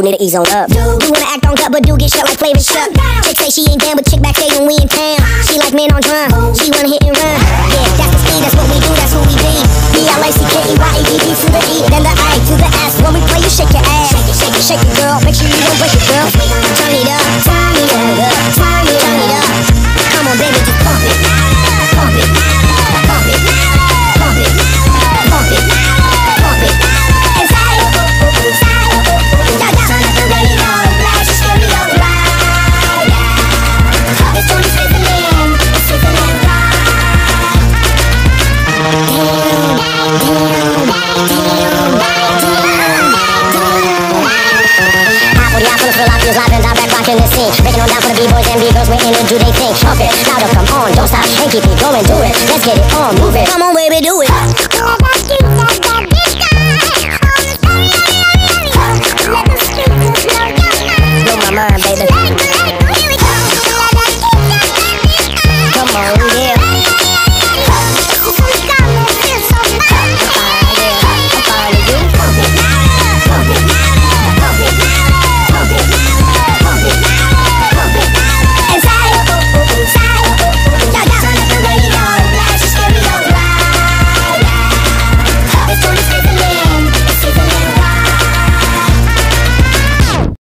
ease on up. Do wanna act on gut, but do get shut like flavor shut. Chick say she ain't down, but chick back backstage when we in town. She like men on drum, she wanna hit and run. Yeah, that's the speed, that's what we do, that's who we be. B-L-A-C-K-E-Y-E-D-D to the E, then the A to the S. When we play, you shake your ass. Shake it, shake it, shake it, girl. Make sure you don't break it, girl. Turn it up, turn it up, down for the b-boys and we're in it, do they think? Pump it, louder, come on, don't stop, and keep it going, do it. Let's get it on, move it. Come on, baby, do it.